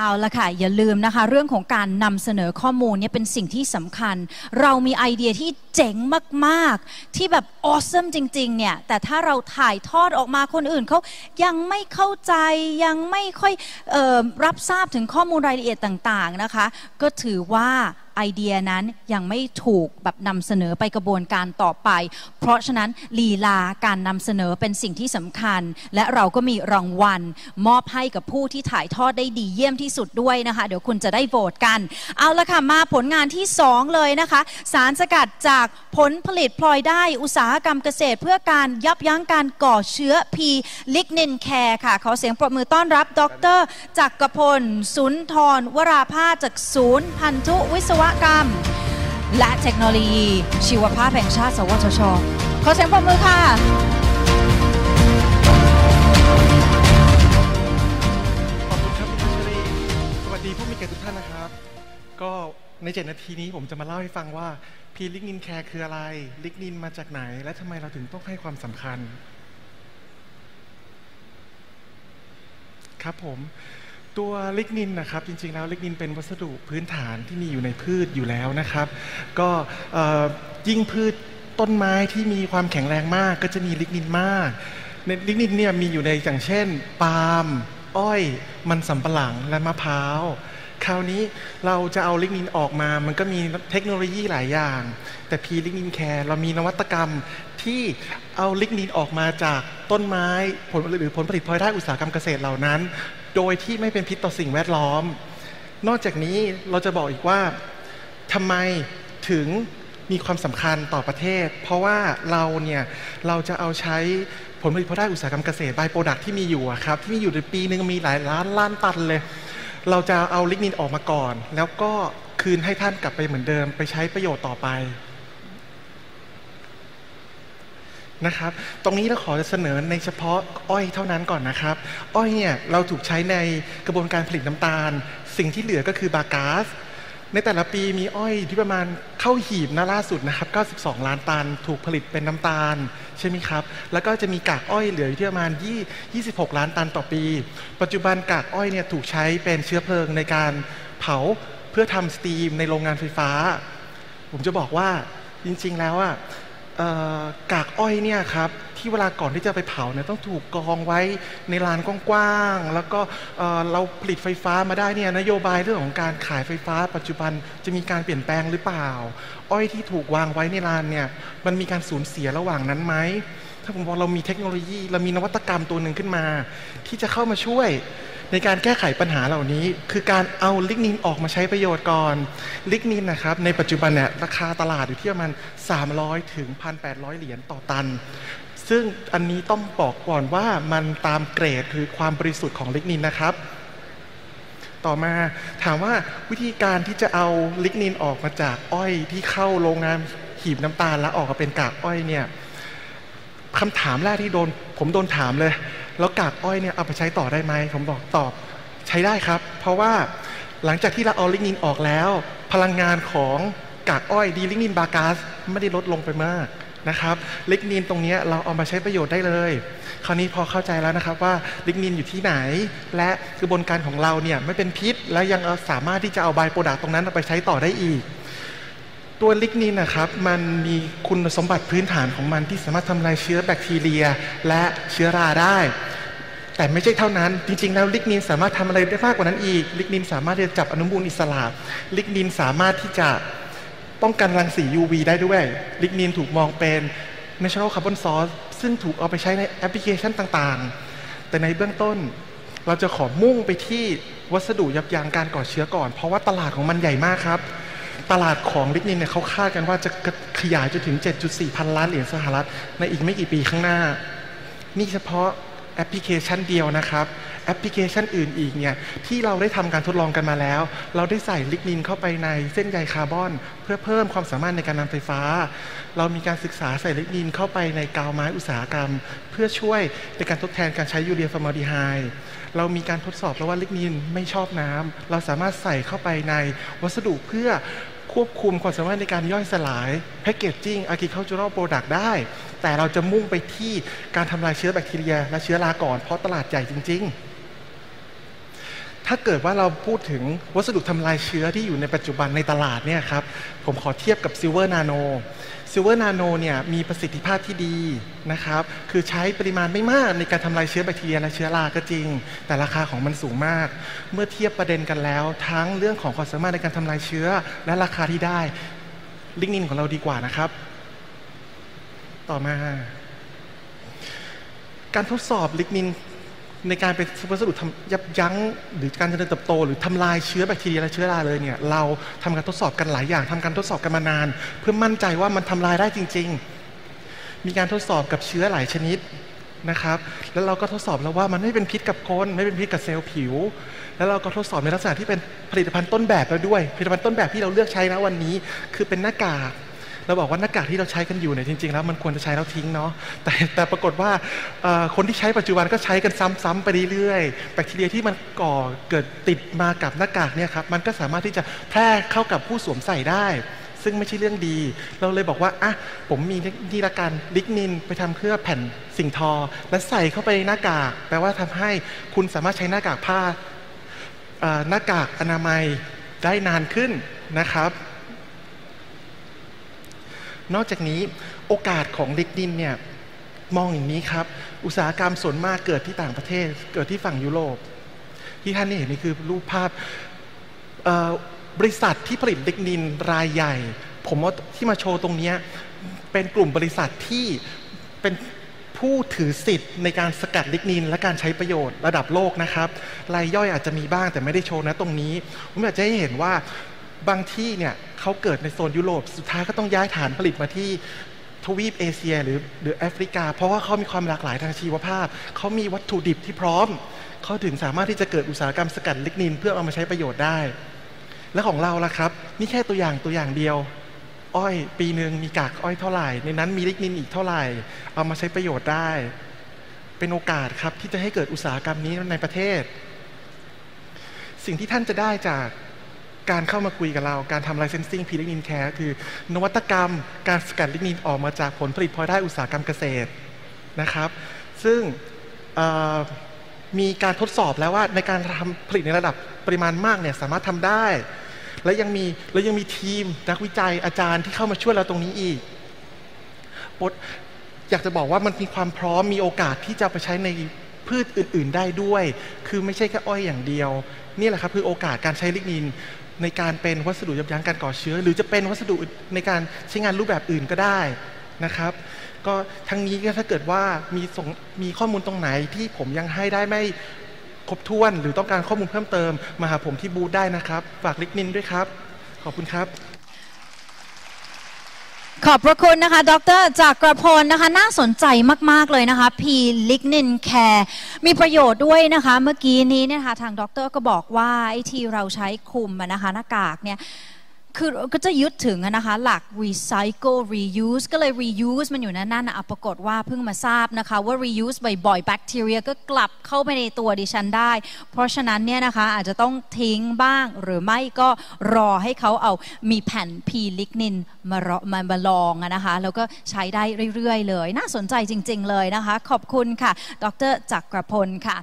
เอาละค่ะ อย่าลืมนะคะ เรื่องของการนำเสนอข้อมูลเนี่ยเป็นสิ่งที่สำคัญ เรามีไอเดียที่เจ๋งมาก ๆ ที่แบบออส m มจริง ๆ เนี่ย แต่ถ้าเราถ่ายทอดออกมาคนอื่นเขายังไม่เข้าใจยังไม่ค่อยออรับทราบถึงข้อมูลรายละเอียดต่าง ๆ นะคะ ก็ถือว่า ไอเดียนั้นยังไม่ถูกแบบนำเสนอไปกระบวนการต่อไป เพราะฉะนั้นลีลาการนำเสนอเป็นสิ่งที่สำคัญ และเราก็มีรางวัล มอบให้กับผู้ที่ถ่ายทอดได้ดีเยี่ยมที่สุดด้วยนะคะ เดี๋ยวคุณจะได้โหวตกัน เอาละค่ะ มาผลงานที่ 2 เลยนะคะ สารสกัดจากผลผลิตพลอยได้อุตสาหกรรมเกษตร เพื่อการยับยั้งการก่อเชื้อพีลิกนินแคร์ค่ะ ขอเสียงปรบมือต้อนรับ ดรจักรพล สุนทรวราภาจากศูนย์พันธุวิศวกรรม และเทคโนโลยี ชีวภาพแห่งชาติ สวทช ขอเสียงปรบมือค่ะ ขอบคุณครับคุณพัชรีสวัสดีผู้มีเกียรติทุกท่านนะครับ ก็ในเจ็ดนาทีนี้ผมจะมาเล่าให้ฟังว่าพีลิกนินแคร์คืออะไร ลิกนินมาจากไหน และทำไมเราถึงต้องให้ความสำคัญ ครับผม ตัวลิกนินนะครับจริงๆแล้วลิกนินเป็นวัสดุพื้นฐานที่มีอยู่ในพืชอยู่แล้วนะครับ ก็ยิ่งพืชต้นไม้ที่มีความแข็งแรงมาก ก็จะมีลิกนินมากในลิกนินเนี่ยมีอยู่ในอย่างเช่น ปาล์มอ้อย มันสำปะหลังและมะพร้าวคราวนี้เราจะเอาลิกนินออกมา มันก็มีเทคโนโลยีหลายอย่าง แต่พีลิกนินแคร์เรามีนวัตกรรมที่เอาลิกนินออกมาจากต้นไม้ผลหรือผลผลิตพลอยได้อุตสาหกรรมเกษตรเหล่านั้น โดยที่ไม่เป็นพิษต่อสิ่งแวดล้อม นอกจากนี้เราจะบอกอีกว่าทำไมถึงมีความสำคัญต่อประเทศ เพราะว่าเราเนี่ยเราจะเอาใช้ผลผลิตพอได้อุตสาหกรรมเกษตรบายโปรดักที่มีอยู่ครับที่มีอยู่ในปีหนึ่งมีหลายล้านล้านตันเลย เราจะเอาลิกนินออกมาก่อน แล้วก็คืนให้ท่านกลับไปเหมือนเดิม ไปใช้ประโยชน์ต่อไป นะครับ ตรงนี้เราขอจะเสนอในเฉพาะอ้อยเท่านั้นก่อนนะครับ อ้อยเนี่ยเราถูกใช้ในกระบวนการผลิตน้ำตาล สิ่งที่เหลือก็คือบากาส ในแต่ละปีมีอ้อยที่ประมาณเข้าหีบนะล่าสุดนะครับ 92 ล้านตันถูกผลิตเป็นน้ำตาล ใช่ไหมครับ แล้วก็จะมีกากอ้อยเหลืออยู่ที่ประมาณ 26 ล้านตันต่อปี ปัจจุบันกากอ้อยเนี่ยถูกใช้เป็นเชื้อเพลิงในการเผาเพื่อทำสตีมในโรงงานไฟฟ้า ผมจะบอกว่าจริงๆแล้วอะเอ่อ กากอ้อยเนี่ยครับที่เวลาก่อนที่จะไปเผาเนี่ยต้องถูกกองไว้ในลานกว้างๆแล้วก็เอ่อเราผลิตไฟฟ้ามาได้เนี่ยนโยบายเรื่องของการขายไฟฟ้า ปัจจุบันจะมีการเปลี่ยนแปลงหรือเปล่า อ้อยที่ถูกวางไว้ในลานเนี่ยมันมีการสูญเสียระหว่างนั้นไหมถ้าผมบอกเรามีเทคโนโลยี เรามีนวัตกรรมตัวหนึ่งขึ้นมา ที่จะเข้ามาช่วย ในการแก้ไขปัญหาเหล่านี้ คือการเอาลิกนินออกมาใช้ประโยชน์ก่อน ลิกนินนะครับ ในปัจจุบันเนี่ยราคาตลาดอยู่ที่ประมาณ 300 ถึง 1,800 เหรียญต่อตัน ซึ่งอันนี้ต้องบอกก่อนว่ามันตามเกรดคือความบริสุทธิ์ของลิกนินนะครับ ต่อมาถามว่าวิธีการที่จะเอาลิกนินออกมาจากอ้อยที่เข้าโรงงานหีบน้ำตาลแล้วออกมาเป็นกากอ้อยเนี่ยคำถามแรกที่โดนผมโดนถามเลย แล้วกากอ้อยเนี่ยเอาไปใช้ต่อได้ไหมผมบอกตอบใช้ได้ครับ เพราะว่าหลังจากที่เราเอาลิกนินออกแล้ว พลังงานของกากอ้อย delignin bagasse ไม่ได้ลดลงไปมากนะครับลิกนินตรงนี้เราเอามาใช้ประโยชน์ได้เลย คราวนี้พอเข้าใจแล้วนะครับว่าลิกนินอยู่ที่ไหน และกระบวนการของเราเนี่ยไม่เป็นพิษ และยังสามารถที่จะเอา by-product ตรงนั้นเอาไปใช้ต่อได้อีก ตัวลิกนินนะครับมันมีคุณสมบัติพื้นฐานของมันที่สามารถทำลายเชื้อแบคทีเรีย และเชื้อราได้ แต่ไม่ใช่เท่านั้น จริง ๆ แล้วลิกนินสามารถทำอะไรได้มากกว่านั้นอีก ลิกนินสามารถที่จะจับอนุมูลอิสระ ลิกนินสามารถที่จะป้องกันรังสี UV ได้ด้วย ลิกนินถูกมองเป็น natural carbon source ซึ่งถูกเอาไปใช้ในแอปพลิเคชันต่างๆ แต่ในเบื้องต้นเราจะขอมุ่งไปที่วัสดุยับยั้งการก่อเชื้อก่อน เพราะว่าตลาดของมันใหญ่มากครับ ตลาดของลิกนินเนี่ยเขาคาดกันว่าจะขยายจนถึง 7.4 พันล้านเหรียญสหรัฐในอีกไม่กี่ปีข้างหน้า นี่เฉพาะ แอปพลิเคชันเดียวนะครับ แอปพลิเคชันอื่นอีกเนี่ยที่เราได้ทำการทดลองกันมาแล้ว เราได้ใส่ลิกนินเข้าไปในเส้นใยคาร์บอน เพื่อเพิ่มความสามารถในการนำไฟฟ้า เรามีการศึกษาใส่ลิกนินเข้าไปในกาวไม้อุตสาหกรรม เพื่อช่วยในการทดแทนการใช้ยูเรียฟอร์มาลดีไฮด์เรามีการทดสอบแล้วว่าลิกนินไม่ชอบน้ำเราสามารถใส่เข้าไปในวัสดุเพื่อควบคุมความสามารถในการย่อยสลายแพ c เกจจิ้ง agricultural product ได้ แต่เราจะมุ่งไปที่การทำลายเชื้อแบคทีเรีย และเชื้อราก่อนเพราะตลาดใหญ่จริง ๆ ถ้าเกิดว่าเราพูดถึงวัสดุทำลายเชื้อที่อยู่ในปัจจุบันในตลาดเนี่ยครับผมขอเทียบกับ silver nano silver nano เนี่ยมีประสิทธิภาพที่ดีนะครับ คือใช้ปริมาณไม่มากในการทำลายเชื้อแบคทีเรียและเชื้อราก็จริง แต่ราคาของมันสูงมาก เมื่อเทียบประเด็นกันแล้ว ทั้งเรื่องของความสามารถในการทำลายเชื้อและราคาที่ได้ ลิกนินของเราดีกว่านะครับ ต่อมา การทดสอบลิกนินในการเป็นวัสดุทำยับยั้ง หรือการเจริญเติบโต หรือทำลายเชื้อแบคทีเรียและเชื้อราเลยเนี่ยเราทำการทดสอบกันหลายอย่างทำการทดสอบกันมานาน เพื่อมั่นใจว่ามันทำลายได้จริง ๆ มีการทดสอบกับเชื้อหลายชนิดนะครับ แล้วเราก็ทดสอบแล้วว่ามันไม่เป็นพิษกับคนไม่เป็นพิษกับเซลล์ผิว แล้วเราก็ทดสอบในลักษณะที่เป็นผลิตภัณฑ์ต้นแบบแล้วด้วย ผลิตภัณฑ์ต้นแบบที่เราเลือกใช้นะวันนี้ คือเป็นหน้ากาก เราบอกว่าหน้ากากที่เราใช้กันอยู่เนี่ยจริง ๆ แล้วมันควรจะใช้แล้วทิ้งเนาะแต่แต่ปรากฏว่าคนที่ใช้ปัจจุบันก็ใช้กันซ้ำๆไปเรื่อยๆแบคทีเรียที่มันก่อเกิดติดมากับหน้ากากเนี่ยครับมันก็สามารถที่จะแพร่เข้ากับผู้สวมใส่ได้ ซึ่งไม่ใช่เรื่องดี เราเลยบอกว่าอะผมมีนี่ละกันลิกนินไปทำเครื่อแผ่นสิ่งทอ และใส่เข้าไปในหน้ากาก แปลว่าทำให้คุณสามารถใช้หน้ากากผ้าหน้ากากอนามัยได้นานขึ้นนะครับ นอกจากนี้โอกาสของลิกนินเนี่ยมองอย่างนี้ครับ อุตสาหกรรมส่วนมากเกิดที่ต่างประเทศ เกิดที่ฝั่งยุโรป ที่ท่านนี่เห็นนี่คือรูปภาพบริษัทที่ผลิตลิกนินรายใหญ่ ผมว่าที่มาโชว์ตรงนี้เป็นกลุ่มบริษัทที่เป็นผู้ถือสิทธิ์ในการสกัดลิกนิน และการใช้ประโยชน์ระดับโลกนะครับ รายย่อยอาจจะมีบ้างแต่ไม่ได้โชว์นะตรงนี้ ผมอยากจะให้เห็นว่า บางที่เนี่ยเขาเกิดในโซนยุโรป สุดท้ายก็ต้องย้ายฐานผลิตมาที่ทวีปเอเชียหรือหรือแอฟริกา เพราะว่าเขามีความหลากหลายทางชีวภาพ เขามีวัตถุดิบที่พร้อม เขาถึงสามารถที่จะเกิดอุตสาหกรรมสกัดลิกนิน เพื่อเอามาใช้ประโยชน์ได้ และของเราล่ะครับ นี่แค่ตัวอย่างตัวอย่างเดียว อ้อยปีหนึ่งมีกากอ้อยเท่าไหร่ ในนั้นมีลิกนินอีกเท่าไหร่ เอามาใช้ประโยชน์ได้ เป็นโอกาสครับที่จะให้เกิดอุตสาหกรรมนี้ในประเทศ สิ่งที่ท่านจะได้จาก การเข้ามาคุยกับเรา การทำ licensing พีลิกนินแคร์คือนวัตกรรม การสกัดลิกนินออกมาจากผลผลิตพลอยได้อุตสาหกรรมเกษตรนะครับ ซึ่งมีการทดสอบแล้วว่าในการทำผลิตในระดับปริมาณมากเนี่ยสามารถทำได้ และยังมีแล้วยังมีทีมนักวิจัยอาจารย์ที่เข้ามาช่วยเราตรงนี้อีกอยากจะบอกว่ามันมีความพร้อมมีโอกาสที่จะไปใช้ในพืชอื่น ๆ ได้ด้วย คือไม่ใช่แค่อ้อยอย่างเดียว นี่แหละครับคือโอกาสการใช้ลิกนิน ในการเป็นวัสดุยับยั้งการก่อเชื้อ หรือจะเป็นวัสดุในการใช้งานรูปแบบอื่นก็ได้นะครับ ก็ทั้งนี้ก็ถ้าเกิดว่ามีส่งมีข้อมูลตรงไหนที่ผมยังให้ได้ไม่ครบถ้วน หรือต้องการข้อมูลเพิ่มเติม มาหาผมที่บูธได้นะครับ ฝากลิกนินด้วยครับ ขอบคุณครับ ขอบพระคุณนะคะ ดรจากกระพลนะคะ น่าสนใจมาก ๆ เลยนะคะพีลิกนินแคร์มีประโยชน์ด้วยนะคะ เมื่อกี้นี้เนี่ยคะทางดรก็บอกว่าไอ้ที่เราใช้คุมนะคะหน้ากากเนี่ย คือก็จะยึดถึงนะคะ หลัก recycle reuse ก็เลย reuse มันอยู่นั่นนั่นปรากฏว่าเพิ่งมาทราบนะคะ ว่า reuse บ่อยๆแบคทีเรียก็กลับเข้าไปในตัวดิฉันได้ เพราะฉะนั้นเนี่ยนะคะอาจจะต้องทิ้งบ้างหรือไม่ก็รอให้เขาเอามีแผ่นพีลิกนินมามามาลองนะคะ แล้วก็ใช้ได้เรื่อยๆเลย น่าสนใจจริง ๆ เลยนะคะ ขอบคุณค่ะ ดรจักรพลค่ะ